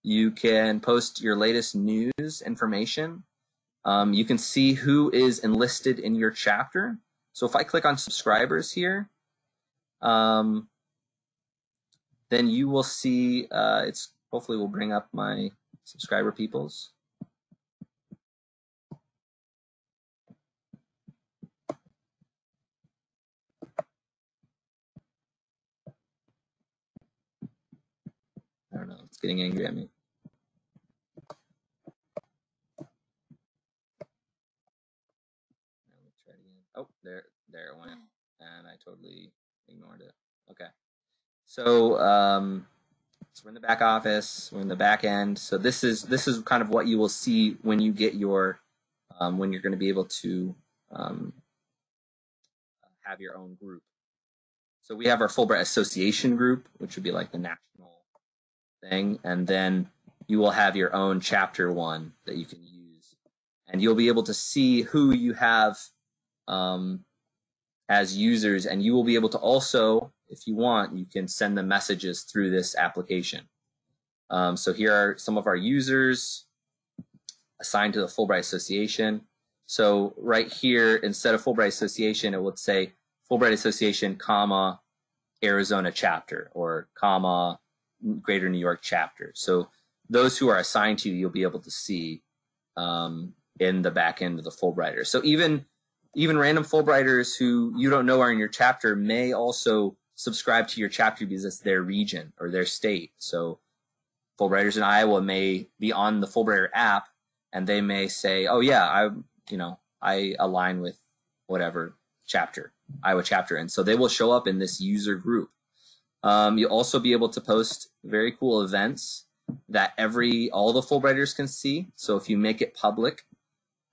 you can post your latest news information um, you can see who is enlisted in your chapter so if i click on subscribers here um, then you will see uh, it's hopefully will bring up my subscriber peoples I don't know. It's getting angry at me. Oh, there, there it went, and I totally ignored it. Okay, so um, so we're in the back office. We're in the back end. So this is this is kind of what you will see when you get your um, when you're going to be able to um, have your own group. So we have our Fulbright Association group, which would be like the national thing, and then you will have your own chapter one that you can use, and you'll be able to see who you have um, as users, and you will be able to also, if you want, you can send them messages through this application. Um, so here are some of our users assigned to the Fulbright Association. So right here, instead of Fulbright Association, it would say Fulbright Association, comma, Arizona chapter, or comma, Greater New York chapter. So those who are assigned to you, you'll be able to see um, in the back end of the Fulbrighter. So even even random Fulbrighters who you don't know are in your chapter may also subscribe to your chapter because it's their region or their state. So Fulbrighters in Iowa may be on the Fulbrighter app and they may say, "Oh yeah, I you know I align with whatever chapter Iowa chapter," and so they will show up in this user group. Um, you'll also be able to post very cool events that every all the Fulbrighters can see. So if you make it public,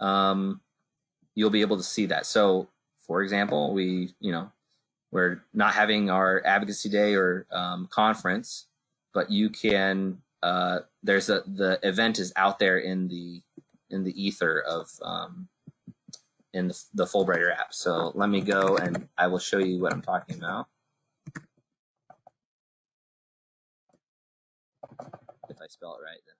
um, you'll be able to see that. So for example, we you know we're not having our advocacy day or um, conference, but you can uh, there's a the event is out there in the in the ether of um, in the, the Fulbrighter app. So let me go and I will show you what I'm talking about. if I spell it right. Then.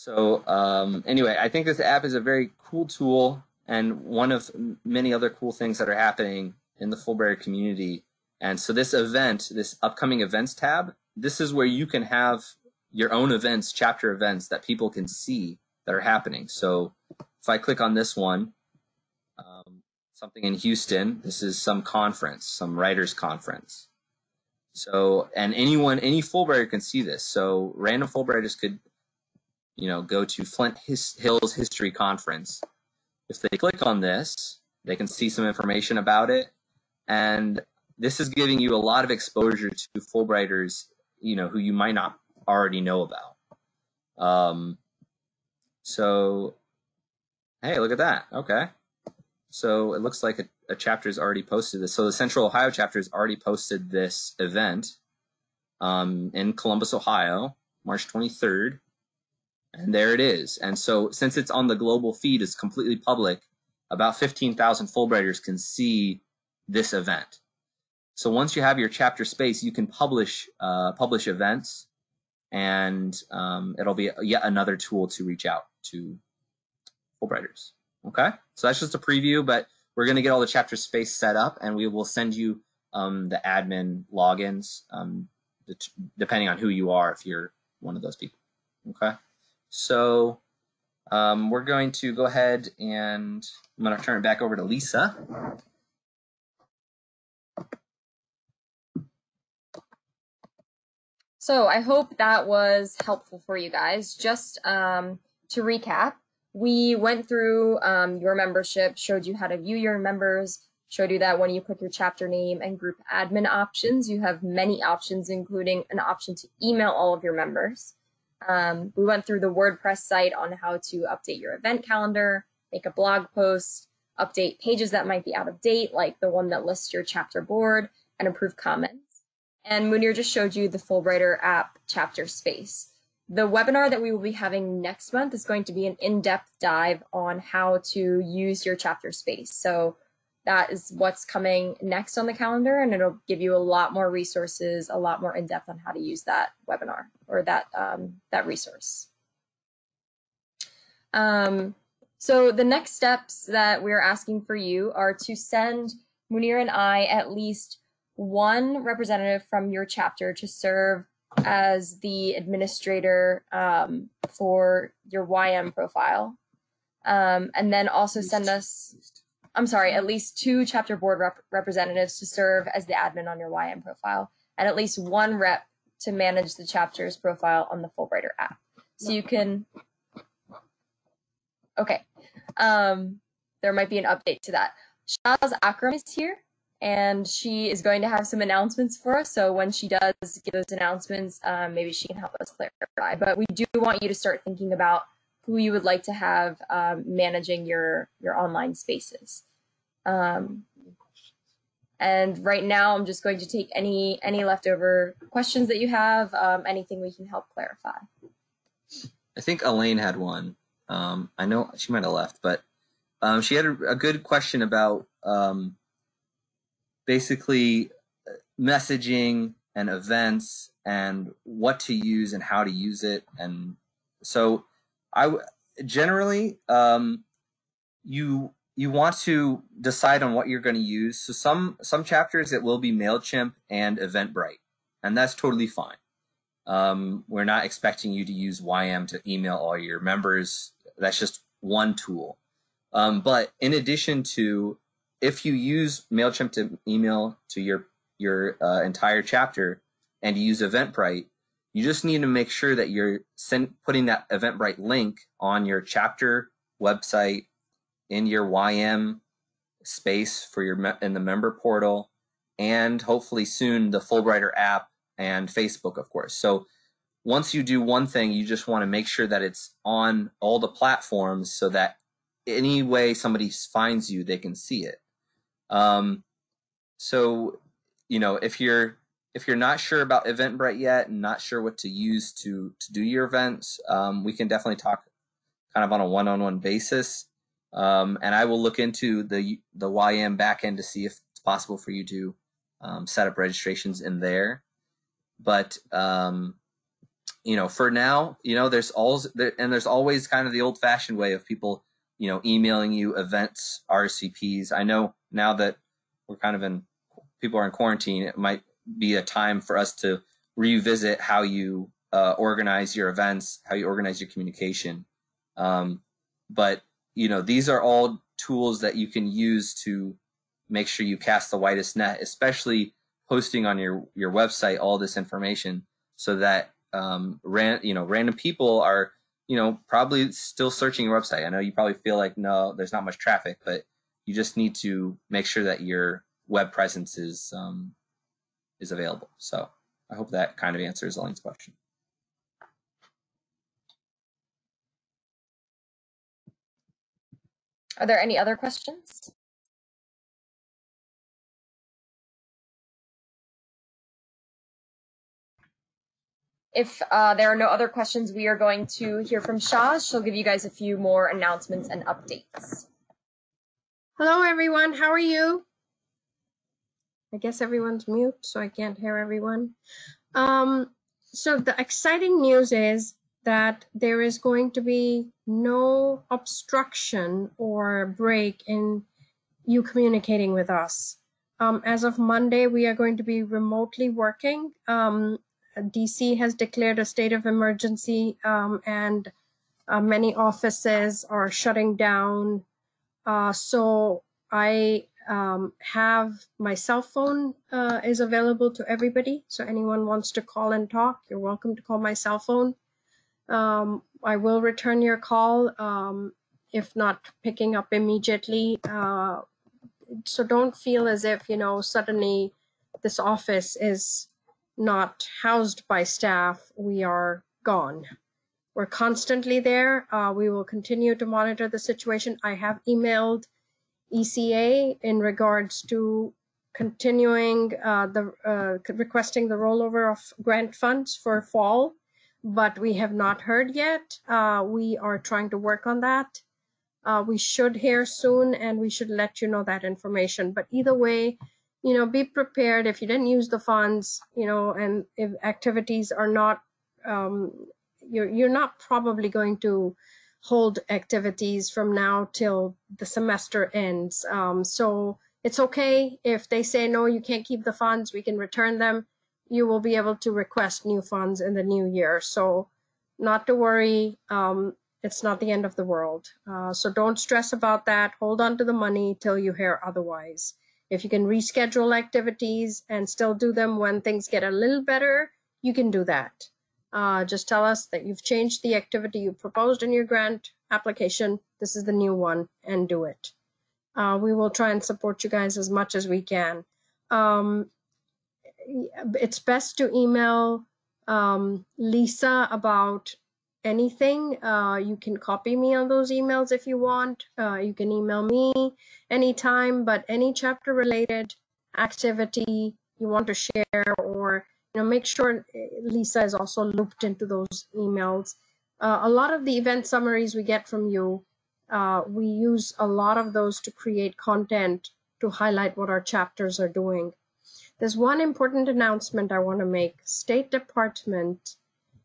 So um, anyway, I think this app is a very cool tool and one of many other cool things that are happening in the Fulbright community. And so this event, this upcoming events tab, this is where you can have your own events, chapter events that people can see that are happening. So if I click on this one, um, something in Houston. This is some conference, some writers conference. So, and anyone, any Fulbrighter can see this. So, random Fulbrighters could, you know, go to Flint His, Hills History Conference. If they click on this, they can see some information about it, and this is giving you a lot of exposure to Fulbrighters, you know, who you might not already know about. Um, so, hey, look at that. Okay. So it looks like a, a chapter is already posted this. So the Central Ohio chapter has already posted this event um, in Columbus, Ohio, March 23rd. And there it is. And so since it's on the global feed, it's completely public, about 15,000 Fulbrighters can see this event. So once you have your chapter space, you can publish uh, publish events, and um, it'll be yet another tool to reach out to Fulbrighters. Okay, so that's just a preview, but we're going to get all the chapter space set up, and we will send you um, the admin logins, um, depending on who you are, if you're one of those people. Okay, so um, we're going to go ahead and I'm going to turn it back over to Lisa. So I hope that was helpful for you guys. Just um, to recap, we went through um, your membership, showed you how to view your members, showed you that when you click your chapter name and group admin options, you have many options, including an option to email all of your members. Um, we went through the WordPress site on how to update your event calendar, make a blog post, update pages that might be out of date, like the one that lists your chapter board, and approve comments. And Munir just showed you the Fulbrighter app chapter space. The webinar that we will be having next month is going to be an in-depth dive on how to use your chapter space. So that is what's coming next on the calendar, and it'll give you a lot more resources, a lot more in-depth on how to use that webinar or that um, that resource. Um, so the next steps that we're asking for you are to send Munir and I at least one representative from your chapter to serve as the administrator um, for your YM profile. Um, and then also send us, I'm sorry, at least two chapter board rep representatives to serve as the admin on your YM profile, and at least one rep to manage the chapter's profile on the Fulbrighter app. So you can, okay, um, there might be an update to that. Shaz Akram is here and she is going to have some announcements for us. So when she does give those announcements, um, maybe she can help us clarify. But we do want you to start thinking about who you would like to have um, managing your your online spaces. Um, and right now, I'm just going to take any any leftover questions that you have, um, anything we can help clarify. I think Elaine had one. Um, I know she might have left, but um, she had a, a, good question about basically uh, messaging and events and what to use and how to use it. And so I generally, um, you, you want to decide on what you're going to use. So some, some chapters it will be MailChimp and Eventbrite, and that's totally fine. Um, we're not expecting you to use YM to email all your members. That's just one tool. Um, but in addition to if you use Mailchimp to email to your your uh, entire chapter and you use Eventbrite, you just need to make sure that you're send, putting that Eventbrite link on your chapter website in your YM space for your in the member portal, and hopefully soon the Fulbrighter app and Facebook, of course. So once you do one thing, you just want to make sure that it's on all the platforms so that any way somebody finds you, they can see it. Um, so, you know, if you're if you're not sure about Eventbrite yet and not sure what to use to to do your events, um, we can definitely talk kind of on a one-on-one basis. Um, and I will look into the the YM backend to see if it's possible for you to um, set up registrations in there. But um, you know, for now, you know, there's always there, and there's always kind of the old-fashioned way of people, you know, emailing you events RSVPs. I know now that we're kind of in people are in quarantine, it might be a time for us to revisit how you uh, organize your events, how you organize your communication. Um, but you know, these are all tools that you can use to make sure you cast the widest net, especially posting on your your website all this information, so that um, ran you know random people are you know probably still searching your website. I know you probably feel like no, there's not much traffic, but you just need to make sure that your web presence is um, is available. So I hope that kind of answers Elaine's question. Are there any other questions? If uh, there are no other questions, we are going to hear from Shaz. She'll give you guys a few more announcements and updates. Hello, everyone. How are you? I guess everyone's mute, so I can't hear everyone. Um, so the exciting news is that there is going to be no obstruction or break in you communicating with us. Um, as of Monday, we are going to be remotely working. Um, DC has declared a state of emergency, um, and uh, many offices are shutting down. Uh, so I um, have my cell phone uh, is available to everybody. So anyone wants to call and talk, you're welcome to call my cell phone. Um, I will return your call um, if not picking up immediately. Uh, so don't feel as if you know suddenly this office is not housed by staff. We are gone. We're constantly there. Uh, we will continue to monitor the situation. I have emailed ECA in regards to continuing uh, the uh, requesting the rollover of grant funds for fall, but we have not heard yet. Uh, we are trying to work on that. Uh, we should hear soon, and we should let you know that information. But either way, you know, be prepared if you didn't use the funds, you know, and if activities are not, um, you're you're not probably going to hold activities from now till the semester ends. Um, so it's okay if they say no, you can't keep the funds, we can return them. You will be able to request new funds in the new year. So not to worry. Um, it's not the end of the world. Uh, so don't stress about that. Hold on to the money till you hear otherwise. If you can reschedule activities and still do them when things get a little better, you can do that. Uh, just tell us that you've changed the activity you proposed in your grant application. This is the new one and do it. Uh, we will try and support you guys as much as we can. Um, it's best to email um, Lisa about anything. Uh, you can copy me on those emails if you want. Uh, you can email me anytime, but any chapter related activity you want to share or you know make sure Lisa is also looped into those emails. Uh, a lot of the event summaries we get from you, uh, we use a lot of those to create content to highlight what our chapters are doing. There's one important announcement I want to make. State Department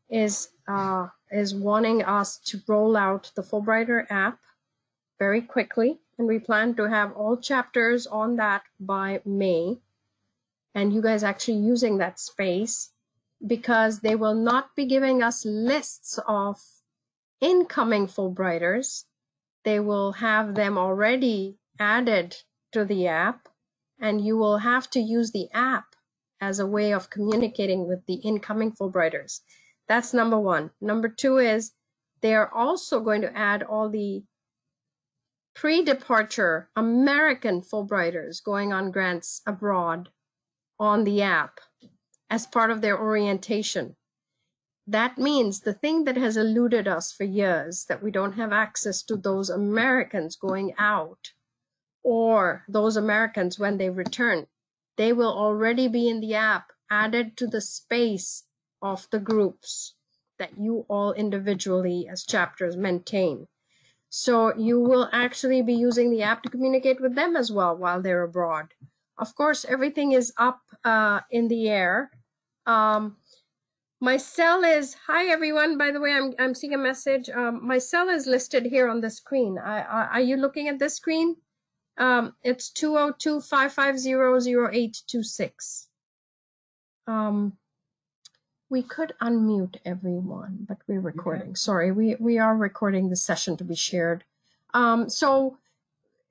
is uh, is wanting us to roll out the Fulbrighter app very quickly, and we plan to have all chapters on that by May. And you guys actually using that space because they will not be giving us lists of incoming Fulbrighters. They will have them already added to the app, and you will have to use the app as a way of communicating with the incoming Fulbrighters. That's number one. Number two is they are also going to add all the pre-departure American Fulbrighters going on grants abroad on the app as part of their orientation. That means the thing that has eluded us for years, that we don't have access to those Americans going out or those Americans when they return, they will already be in the app added to the space of the groups that you all individually as chapters maintain. So you will actually be using the app to communicate with them as well while they're abroad. Of course, everything is up uh, in the air. Um, my cell is, hi everyone, by the way, I'm, I'm seeing a message. Um, my cell is listed here on the screen. I, I, are you looking at this screen? Um, it's 202-550-0826. Um, we could unmute everyone, but we're recording. Sorry, we, we are recording the session to be shared. Um, so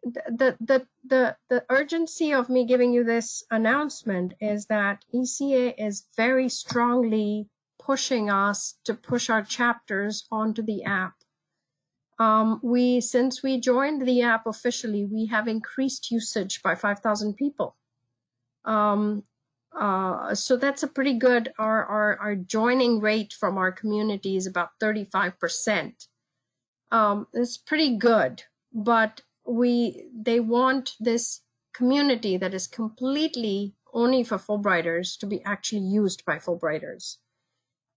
the, the, the, the urgency of me giving you this announcement is that ECA is very strongly pushing us to push our chapters onto the app. Um, we, since we joined the app officially, we have increased usage by 5,000 people. Um, uh, so that's a pretty good, our, our, our joining rate from our community is about 35%. Um, it's pretty good, but we, they want this community that is completely only for Fulbrighters to be actually used by Fulbrighters.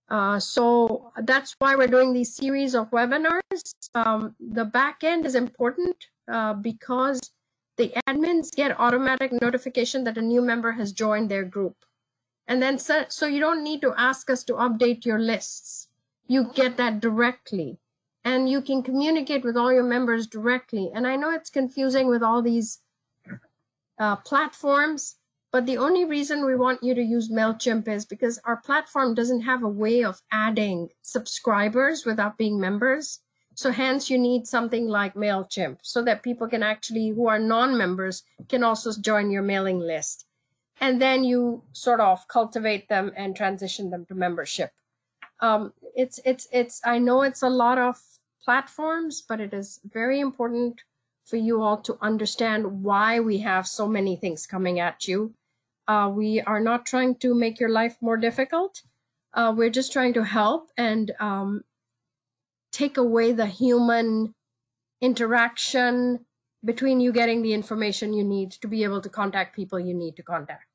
Uh, so that's why we're doing these series of webinars. Um, the back end is important uh, because the admins get automatic notification that a new member has joined their group. And then so, so you don't need to ask us to update your lists. You get that directly. And you can communicate with all your members directly. And I know it's confusing with all these uh, platforms, but the only reason we want you to use MailChimp is because our platform doesn't have a way of adding subscribers without being members. So hence you need something like MailChimp so that people can actually, who are non-members, can also join your mailing list. And then you sort of cultivate them and transition them to membership. Um, it's, it's, it's, I know it's a lot of platforms, but it is very important for you all to understand why we have so many things coming at you. Uh, we are not trying to make your life more difficult. Uh, we're just trying to help and um, take away the human interaction between you getting the information you need to be able to contact people you need to contact.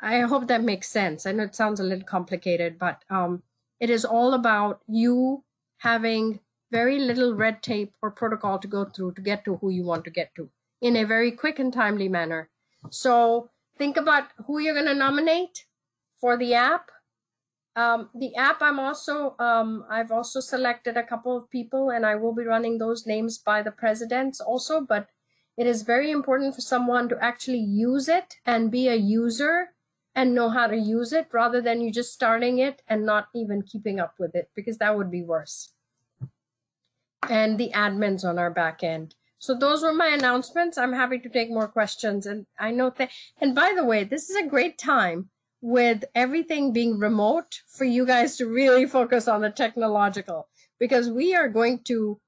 I hope that makes sense. I know it sounds a little complicated, but um, it is all about you having very little red tape or protocol to go through to get to who you want to get to in a very quick and timely manner. So think about who you're going to nominate for the app um, the app, I'm also, um, I've also selected a couple of people and I will be running those names by the presidents also, but it is very important for someone to actually use it and be a user and know how to use it rather than you just starting it and not even keeping up with it because that would be worse. And the admins on our back end. So those were my announcements. I'm happy to take more questions. And I know that, and by the way, this is a great time with everything being remote for you guys to really focus on the technological because we are going to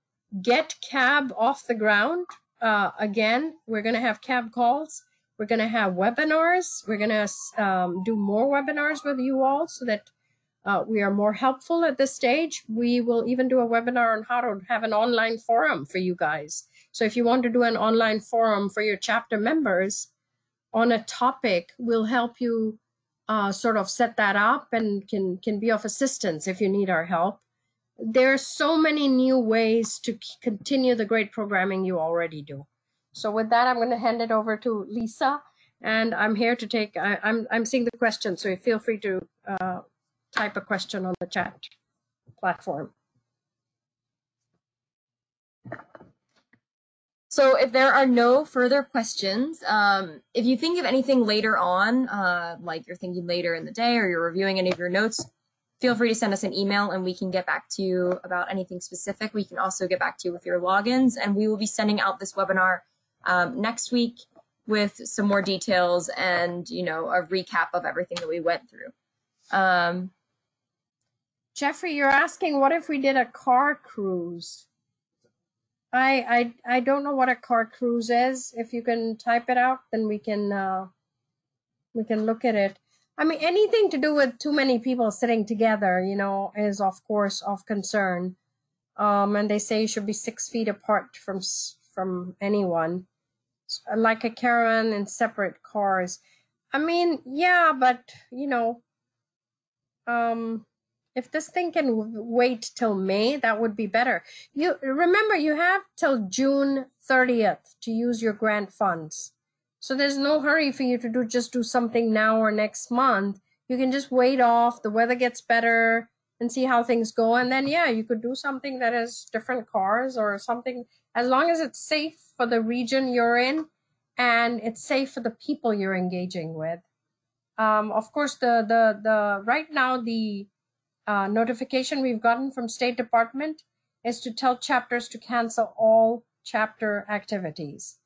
get cab off the ground uh, again we're going to have cab calls we're going to have webinars we're going to um, do more webinars with you all so that uh, we are more helpful at this stage we will even do a webinar on how to have an online forum for you guys so if you want to do an online forum for your chapter members on a topic we'll help you uh, sort of set that up and can can be of assistance if you need our help. There are so many new ways to continue the great programming you already do. So with that, I'm going to hand it over to Lisa, and I'm here to take. I, am I'm, I'm seeing the questions, so feel free to uh, type a question on the chat platform. So if there are no further questions, um, if you think of anything later on, uh, like you're thinking later in the day or you're reviewing any of your notes, feel free to send us an email and we can get back to you about anything specific. We can also get back to you with your logins and we will be sending out this webinar um, next week with some more details and, you know, a recap of everything that we went through. Um, Jeffrey, you're asking what if we did a car cruise? I I I don't know what a car cruise is. If you can type it out, then we can uh, we can look at it. I mean, anything to do with too many people sitting together, you know, is of course of concern. Um, and they say you should be six feet apart from from anyone, like a caravan in separate cars. I mean, yeah, but you know, um, if this thing can wait till May, that would be better. You remember you have till June 30th to use your grant funds. So there's no hurry for you to do just do something now or next month. You can just wait off, the weather gets better and see how things go and then yeah, you could do something that has different cars or something as long as it's safe for the region you're in and it's safe for the people you're engaging with. Um, of course, the the the right now the uh, notification we've gotten from State Department is to tell chapters to cancel all chapter activities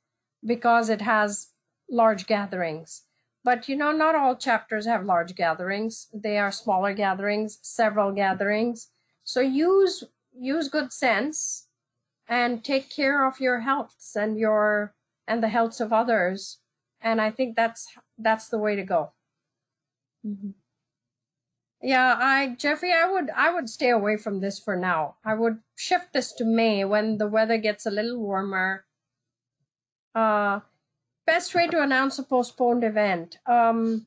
because it has large gatherings. But you know, not all chapters have large gatherings. They are smaller gatherings, several gatherings. So use use good sense and take care of your healths and your and the healths of others. And I think that's that's the way to go. Mm-hmm. Yeah, I Jeffrey, I would I would stay away from this for now. I would shift this to May when the weather gets a little warmer. Uh best way to announce a postponed event. Um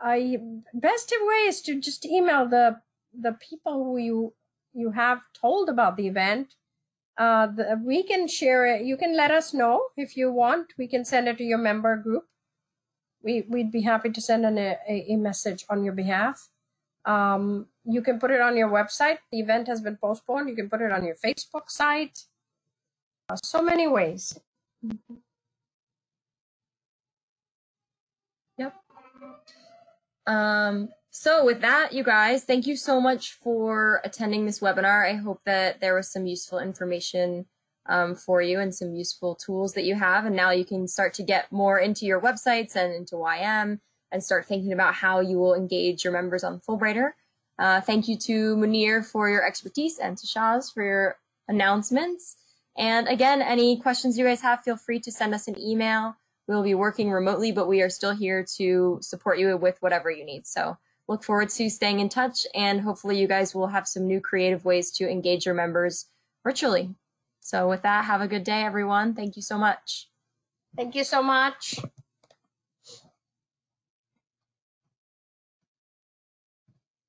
I best way is to just email the the people who you you have told about the event uh, the, we can share it. You can let us know if you want. We can send it to your member group. We, we'd be happy to send an, a, a message on your behalf. Um, you can put it on your website. The event has been postponed. You can put it on your Facebook site. Uh, so many ways. Yep. Um, so with that, you guys, thank you so much for attending this webinar. I hope that there was some useful information um, for you and some useful tools that you have. And now you can start to get more into your websites and into YM and start thinking about how you will engage your members on Fulbrighter. Uh, thank you to Munir for your expertise and to Shaz for your announcements. And again, any questions you guys have, feel free to send us an email. We'll be working remotely, but we are still here to support you with whatever you need. So look forward to staying in touch and hopefully you guys will have some new creative ways to engage your members virtually. So with that, have a good day, everyone. Thank you so much. Thank you so much.